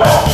Oh!